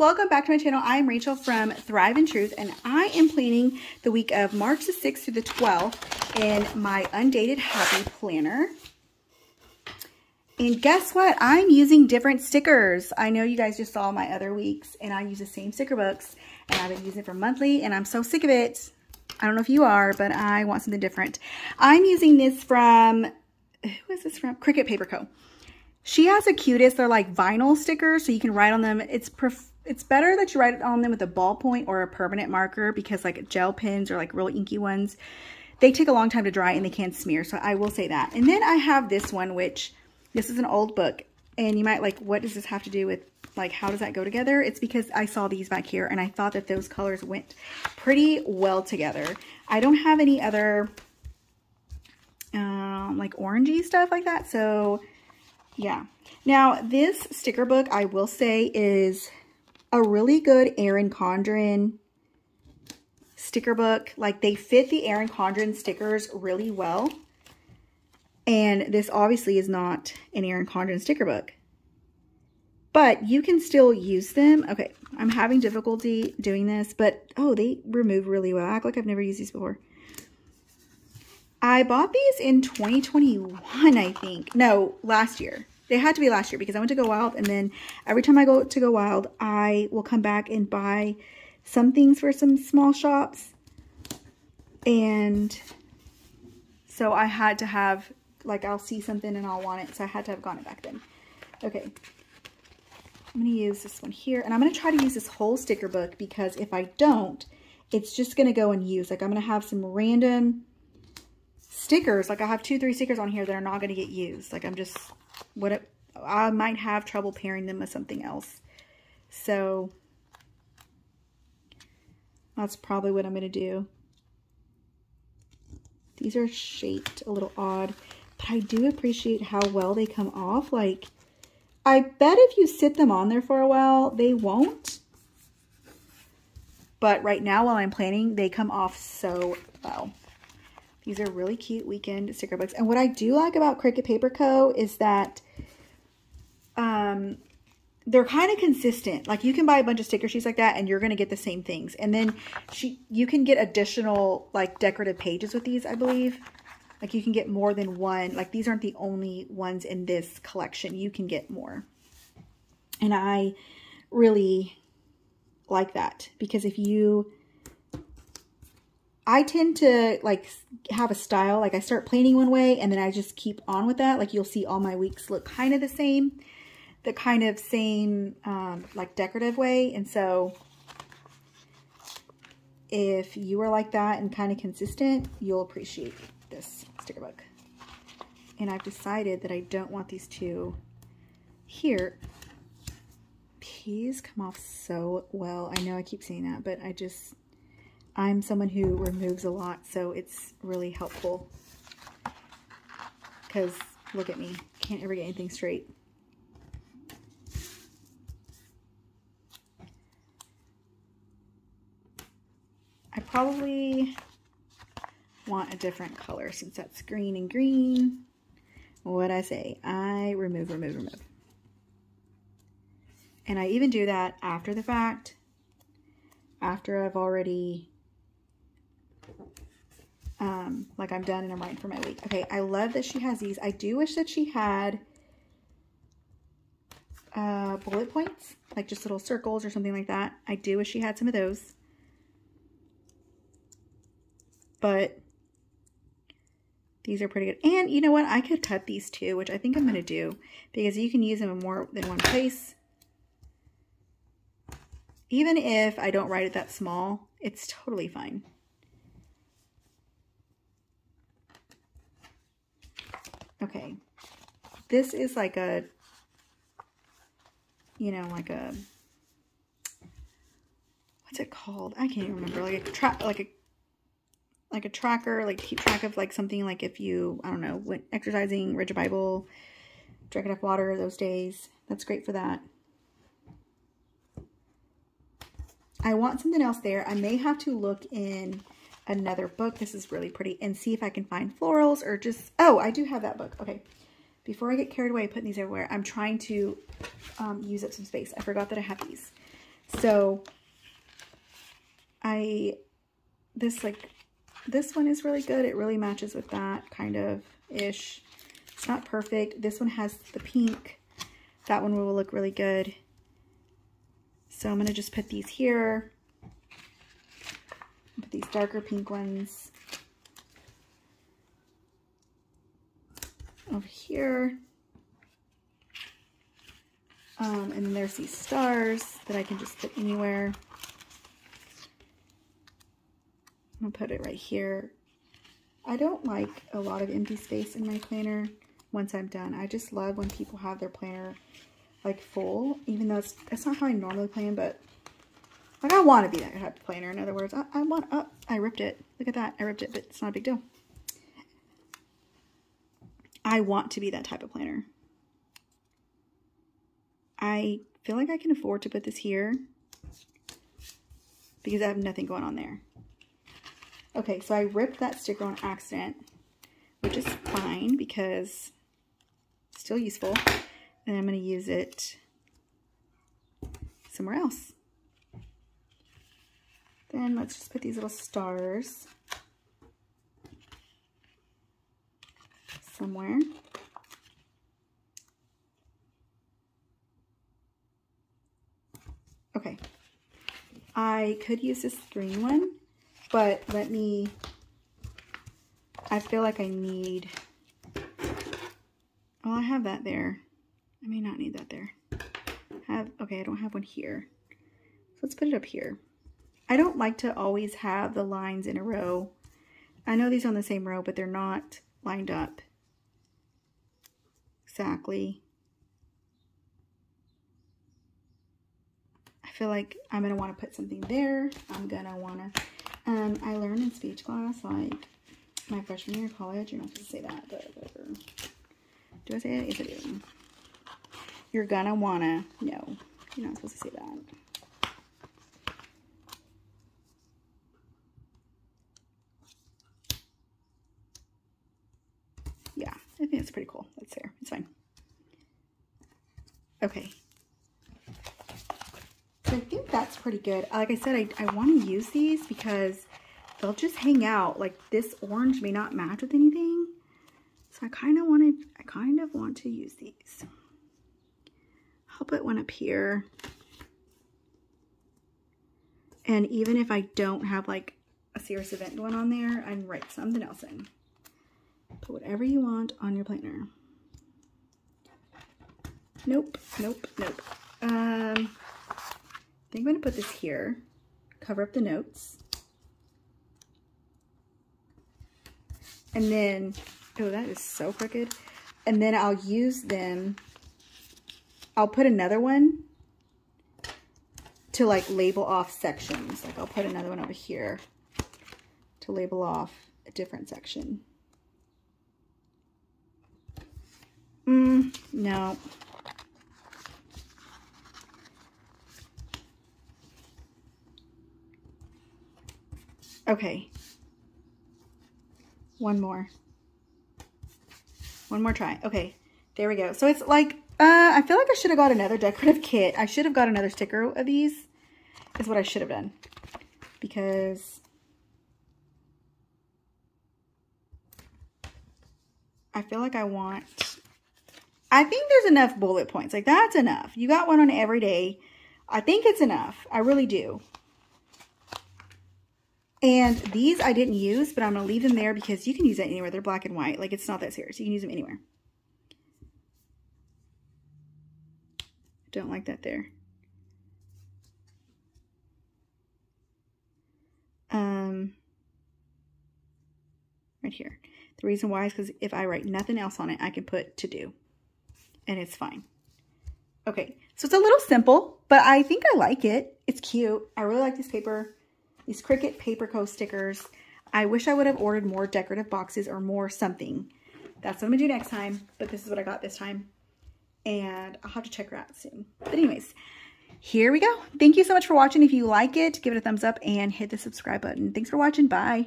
welcome back to my channel. I'm Rachel from Thrive in Truth and I am planning the week of March the 6th through the 12th in my Undated Happy Planner. And guess what? I'm using different stickers. I know you guys just saw my other weeks and I use the same sticker books and I've been using it for monthly and I'm so sick of it. I don't know if you are, but I want something different. I'm using this from, who is this from? Cricket Paper Co. She has the cutest, they're like vinyl stickers, so you can write on them. It's it's better that you write it on them with a ballpoint or a permanent marker because like gel pens or like real inky ones, they take a long time to dry and they can smear. So I will say that. And then I have this one, which this is an old book. And you might like, what does this have to do with, like, how does that go together? It's because I saw these back here and I thought that those colors went pretty well together. I don't have any other, um, like, orangey stuff like that. So yeah. Now, this sticker book, I will say, is a really good Erin Condren sticker book. Like, they fit the Erin Condren stickers really well. And this obviously is not an Erin Condren sticker book. But you can still use them. Okay, I'm having difficulty doing this, but, oh, they remove really well. I act like I've never used these before. I bought these in 2021, I think. No, last year. They had to be last year because I went to Go Wild and then every time I go to Go Wild, I will come back and buy some things for some small shops. And so I had to have, like I'll see something and I'll want it. So I had to have gotten it back then. Okay. I'm going to use this one here. And I'm going to try to use this whole sticker book because if I don't, it's just going to go and use. Like I'm going to have some random stickers. Like I have two, three stickers on here that are not going to get used. Like I'm just what it, I might have trouble pairing them with something else. So that's probably what I'm going to do. These are shaped a little odd, but I do appreciate how well they come off. Like, I bet if you sit them on there for a while, they won't. But right now, while I'm planning, they come off so well. These are really cute weekend sticker books. And what I do like about Cricket Paper Co. is that um, they're kind of consistent. Like you can buy a bunch of sticker sheets like that and you're going to get the same things. And then she, you can get additional like decorative pages with these, I believe. Like you can get more than one. Like these aren't the only ones in this collection. You can get more. And I really like that because if you I tend to like have a style, like I start planning one way and then I just keep on with that. Like you'll see all my weeks look kind of the same, the kind of same um, like decorative way. And so if you are like that and kind of consistent, you'll appreciate this sticker book. And I've decided that I don't want these two here. These come off so well. I know I keep saying that, but I just, I'm someone who removes a lot, so it's really helpful. Because, look at me. Can't ever get anything straight. I probably want a different color since that's green and green. What I say, I remove, remove, remove. And I even do that after the fact, after I've already um, like I'm done and I'm writing for my week. Okay, I love that she has these. I do wish that she had uh, bullet points, like just little circles or something like that. I do wish she had some of those. But these are pretty good. And you know what? I could cut these too, which I think I'm going to do because you can use them in more than one place. Even if I don't write it that small, it's totally fine. Okay. This is like a, you know, like a, what's it called? I can't even remember. Like a track, like a, like a tracker, like keep track of like something like if you, I don't know, went exercising, read your Bible, drank enough water those days. That's great for that. I want something else there. I may have to look in another book. This is really pretty. And see if I can find florals or just, oh, I do have that book. Okay. Before I get carried away putting these everywhere, I'm trying to um, use up some space. I forgot that I have these. So I, this like, this one is really good. It really matches with that kind of ish. It's not perfect. This one has the pink. That one will look really good. So I'm going to just put these here. Put these darker pink ones over here. Um, and then there's these stars that I can just put anywhere. I'm gonna put it right here. I don't like a lot of empty space in my planner once I'm done. I just love when people have their planner like full, even though it's, that's not how I normally plan, but like I want to be that type of planner. In other words, I, I want, oh, I ripped it. Look at that. I ripped it, but it's not a big deal. I want to be that type of planner. I feel like I can afford to put this here because I have nothing going on there. Okay, so I ripped that sticker on accident, which is fine because it's still useful. And I'm going to use it somewhere else. Then let's just put these little stars somewhere. Okay. I could use this green one, but let me, I feel like I need, well, I have that there. I may not need that there. Have, okay, I don't have one here. So let's put it up here. I don't like to always have the lines in a row. I know these on the same row, but they're not lined up exactly. I feel like I'm going to want to put something there. I'm going to want to, um, I learned in speech class, like, my freshman year of college, you're not supposed to say that, but whatever. Do I say it? Yes, I do. You're going to want to, no, you're not supposed to say that. Yeah, I think it's pretty cool. That's there. It's fine. Okay, so I think that's pretty good. Like I said, I, I want to use these because they'll just hang out. Like this orange may not match with anything. So I kind of want to, I kind of want to use these. I'll put one up here. And even if I don't have like a serious event going on there, I can write something else in. Put whatever you want on your planner. Nope, nope, nope. Um, I think I'm to put this here, cover up the notes. And then, oh, that is so crooked. And then I'll use them, I'll put another one to like label off sections. Like I'll put another one over here to label off a different section. Mm, no. Okay. One more. One more try. Okay, there we go. So it's like, uh, I feel like I should have got another decorative kit. I should have got another sticker of these is what I should have done. Because I feel like I want, I think there's enough bullet points. Like that's enough. You got one on every day. I think it's enough. I really do. And these I didn't use, but I'm going to leave them there because you can use that anywhere. They're black and white. Like, it's not that serious. You can use them anywhere. I don't like that there. Um, right here. The reason why is because if I write nothing else on it, I can put to do. And it's fine. Okay, so it's a little simple, but I think I like it. It's cute. I really like this paper these Cricket Paper Co. stickers. I wish I would have ordered more decorative boxes or more something. That's what I'm to do next time, but this is what I got this time. And I'll have to check her out soon. But anyways, here we go. Thank you so much for watching. If you like it, give it a thumbs up and hit the subscribe button. Thanks for watching. Bye.